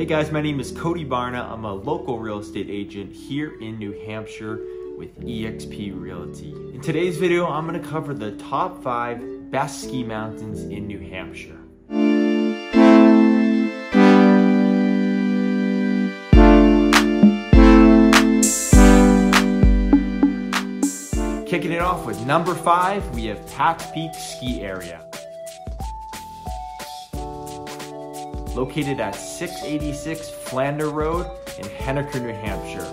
Hey guys, my name is Cody Barna. I'm a local real estate agent here in New Hampshire with eXp Realty. In today's video, I'm gonna cover the top five best ski mountains in New Hampshire. Kicking it off with number five, we have Pat's Peak Ski Area. Located at 686 Flander Road in Henniker, New Hampshire.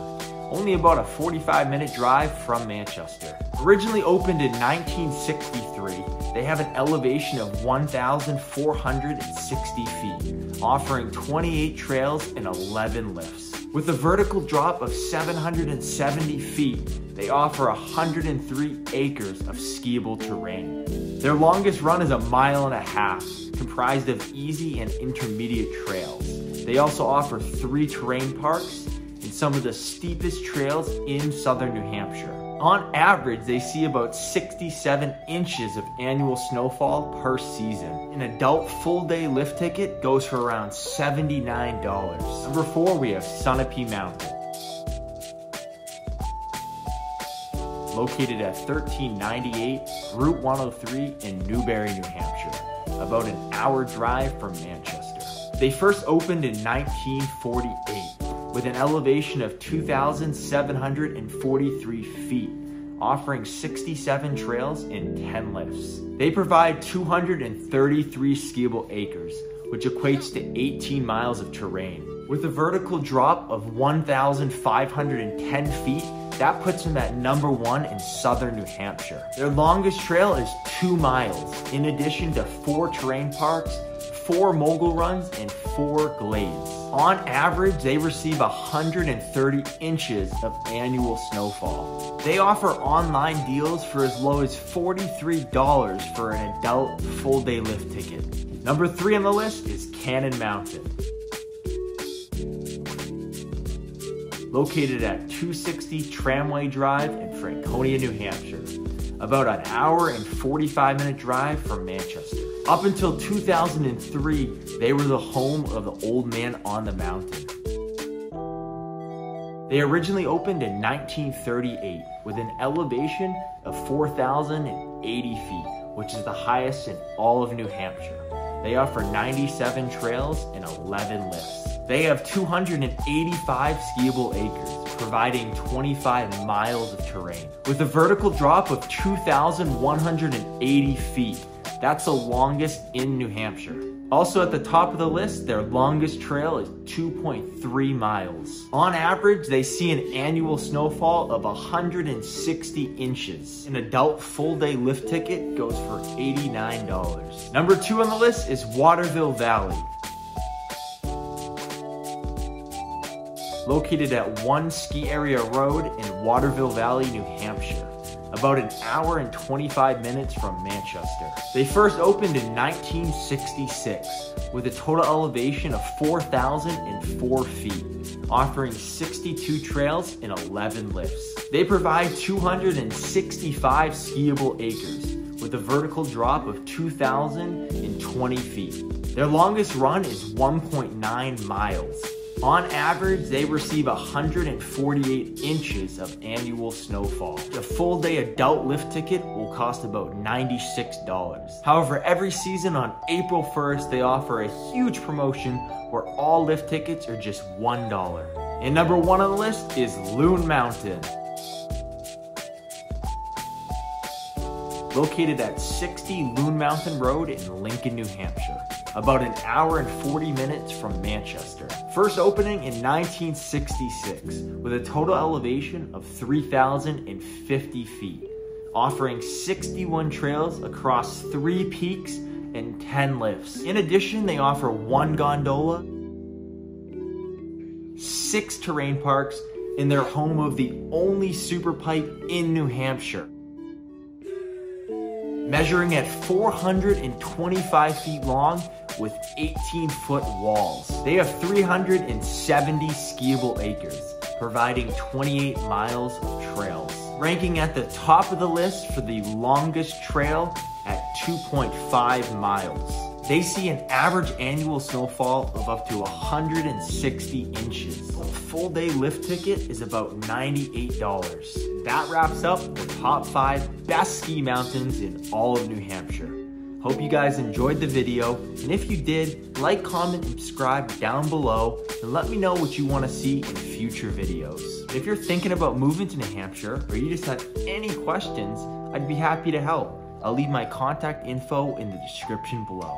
Only about a 45 minute drive from Manchester. Originally opened in 1963, they have an elevation of 1,460 feet, offering 28 trails and 11 lifts. With a vertical drop of 770 feet, they offer 103 acres of skiable terrain. Their longest run is a mile and a half, comprised of easy and intermediate trails. They also offer three terrain parks and some of the steepest trails in southern New Hampshire. On average, they see about 67 inches of annual snowfall per season. An adult full day lift ticket goes for around $79. Number four, we have Sunapee Mountain. Located at 1398 Route 103 in Newbury, New Hampshire, about an hour drive from Manchester. They first opened in 1948 with an elevation of 2,743 feet, offering 67 trails and 10 lifts. They provide 233 skiable acres, which equates to 18 miles of terrain. With a vertical drop of 1,510 feet, that puts them at number one in southern New Hampshire. Their longest trail is two miles, in addition to four terrain parks four mogul runs, and four glades. On average, they receive 130 inches of annual snowfall. They offer online deals for as low as $43 for an adult full day lift ticket. Number three on the list is Cannon Mountain. Located at 260 Tramway Drive in Franconia, New Hampshire. About an hour and 45 minute drive from Manchester. Up until 2003, they were the home of the Old Man on the Mountain. They originally opened in 1938 with an elevation of 4,080 feet, which is the highest in all of New Hampshire. They offer 97 trails and 11 lifts. They have 285 skiable acres, providing 25 miles of terrain. With a vertical drop of 2,180 feet, that's the longest in New Hampshire. Also at the top of the list, their longest trail is 2.3 miles. On average, they see an annual snowfall of 160 inches. An adult full day lift ticket goes for $89. Number two on the list is Waterville Valley. Located at One Ski Area Road in Waterville Valley, New Hampshire about an hour and 25 minutes from Manchester. They first opened in 1966 with a total elevation of 4,004 feet, offering 62 trails and 11 lifts. They provide 265 skiable acres with a vertical drop of 2,020 feet. Their longest run is 1.9 miles on average, they receive 148 inches of annual snowfall. The full day adult lift ticket will cost about $96. However, every season on April 1st, they offer a huge promotion where all lift tickets are just $1. And number one on the list is Loon Mountain. Located at 60 Loon Mountain Road in Lincoln, New Hampshire about an hour and 40 minutes from Manchester. First opening in 1966 with a total elevation of 3,050 feet, offering 61 trails across three peaks and 10 lifts. In addition, they offer one gondola, six terrain parks, and they're home of the only super pipe in New Hampshire measuring at 425 feet long with 18 foot walls. They have 370 skiable acres, providing 28 miles of trails, ranking at the top of the list for the longest trail at 2.5 miles. They see an average annual snowfall of up to 160 inches. A full day lift ticket is about $98. That wraps up the top five best ski mountains in all of New Hampshire. Hope you guys enjoyed the video, and if you did, like, comment, and subscribe down below, and let me know what you want to see in future videos. If you're thinking about moving to New Hampshire, or you just have any questions, I'd be happy to help. I'll leave my contact info in the description below.